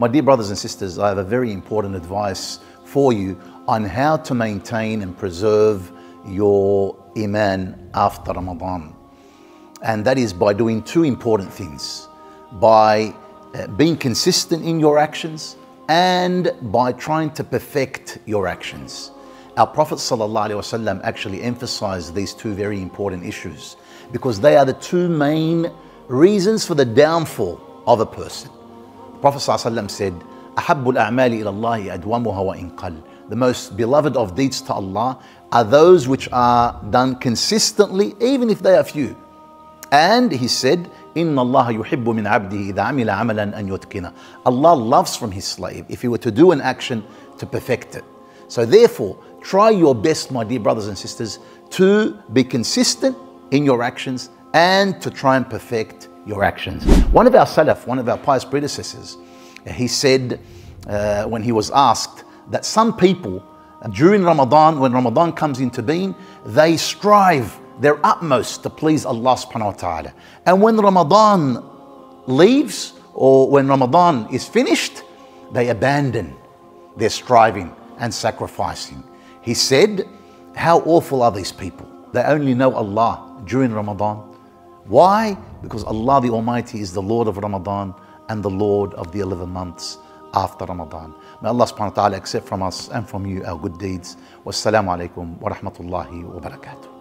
My dear brothers and sisters, I have a very important advice for you on how to maintain and preserve your Iman after Ramadan. And that is by doing two important things by uh, being consistent in your actions and by trying to perfect your actions. Our Prophet ﷺ actually emphasized these two very important issues because they are the two main reasons for the downfall of a person. Prophet ﷺ said, أحب الأعمال إلى الله أدومها وإن قل. The most beloved of deeds to Allah are those which are done consistently, even if they are few. And he said, إن الله يحب من عبده إذا عمل عملا أن يتقنه. Allah loves from his slave if he were to do an action to perfect it. So therefore, try your best, my dear brothers and sisters, to be consistent in your actions and to try and perfect your actions. One of our Salaf, one of our pious predecessors, he said uh, when he was asked that some people during Ramadan, when Ramadan comes into being, they strive their utmost to please Allah subhanahu wa ta'ala. And when Ramadan leaves or when Ramadan is finished, they abandon their striving and sacrificing. He said, How awful are these people? They only know Allah during Ramadan. Why? Because Allah the Almighty is the Lord of Ramadan and the Lord of the 11 months after Ramadan. May Allah subhanahu wa ta'ala accept from us and from you our good deeds. Wassalamu alaikum wa rahmatullahi wa barakatuh.